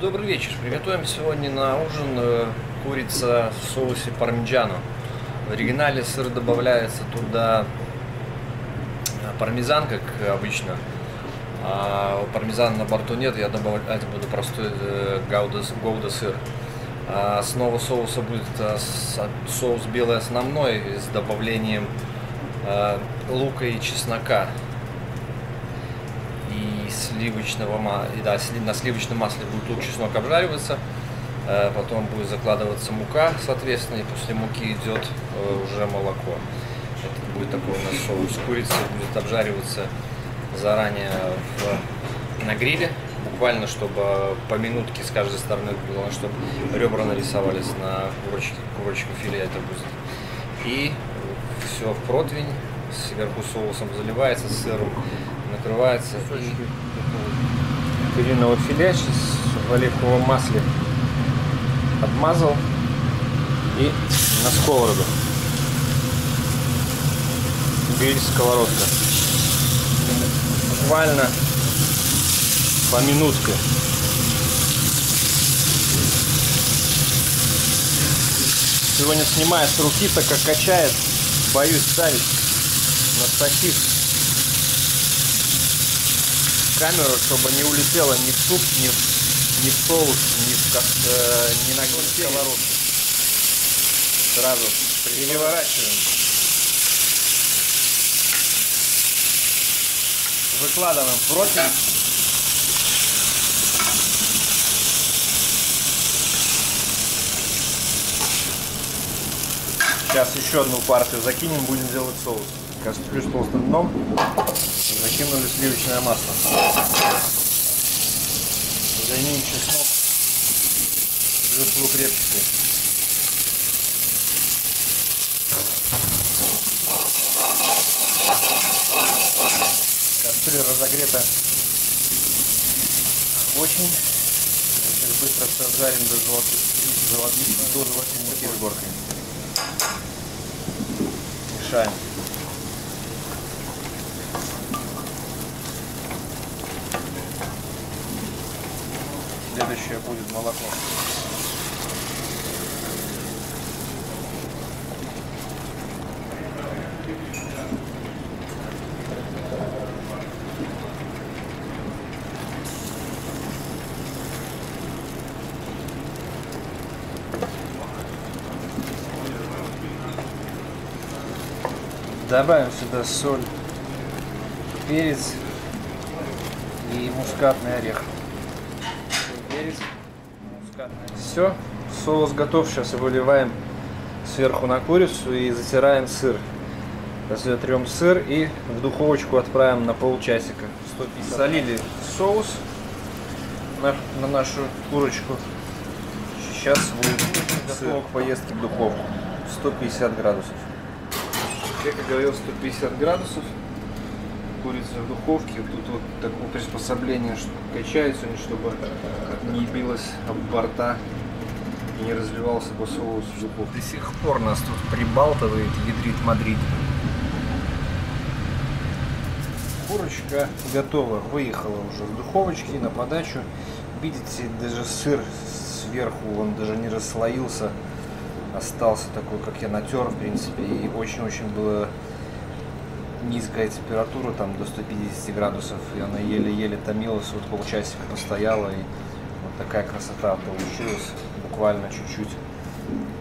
Добрый вечер. Приготовим сегодня на ужин э, курица в соусе пармиджано. В оригинале сыр добавляется туда э, пармезан, как обычно. А пармезана на борту нет, я добавлять буду простой э, гауда, сыр. А основа соуса будет соус белый основной с добавлением лука и чеснока сливочного масла, да, на сливочном масле будет лук, чеснок обжариваться, э, потом будет закладываться мука, соответственно, и после муки идет э, уже молоко. Это будет такой у нас соус курицы, будет обжариваться заранее в, на гриле, буквально, чтобы по минутке с каждой стороны было, чтобы ребра нарисовались на курочке, курочку филе это будет. И все в противень, сверху соусом заливается сыром, накрывается. И куриного филе сейчас в оливковом масле обмазал и на сковороду. Гриль сковородка. Буквально по минутке. Сегодня снимаю с руки так как качает. Боюсь ставить на статив камеру, чтобы не улетело ни в суп, ни в, ни в соус, ни, в, как, э, ни на сковородку. Сразу переворачиваем. Выкладываем противень. Сейчас еще одну партию закинем, будем делать соус. Кастрюлю с толстым дном. Закинули сливочное масло. Займем чеснок. Плюс лук репчатый. Кастрюля разогрета очень. Сейчас быстро все обжарим до золотистого, до золотистой муки с горкой. Мешаем. Следующее будет молоко. Добавим сюда соль, перец и мускатный орех перец, Все, соус готов. Сейчас выливаем сверху на курицу и затираем сыр. Разотрем сыр и в духовочку отправим на полчасика. 150. Солили соус на, на нашу курочку. Сейчас будет готово к поездке в духовку. 150 градусов. Как я говорил, 150 градусов курица в духовке. Тут вот такое приспособление, что качается, чтобы не билась об борта и не разливался бы соус в духовке. До сих пор нас тут прибалтывает ядрит Мадрид. Курочка готова, выехала уже в духовочке на подачу. Видите, даже сыр сверху, он даже не расслоился, остался такой, как я натер, в принципе, и очень-очень было низкая температура, там до 150 градусов, и она еле-еле томилась, вот полчасика постояла, и вот такая красота получилась. Буквально чуть-чуть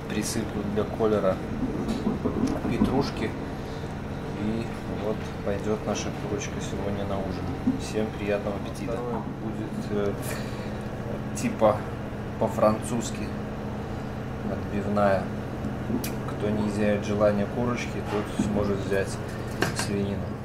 присыплю для колера петрушки, и вот пойдет наша курочка сегодня на ужин. Всем приятного аппетита. Будет э, типа по-французски отбивная. Кто не изъявит желание курочки, тот сможет взять свинину.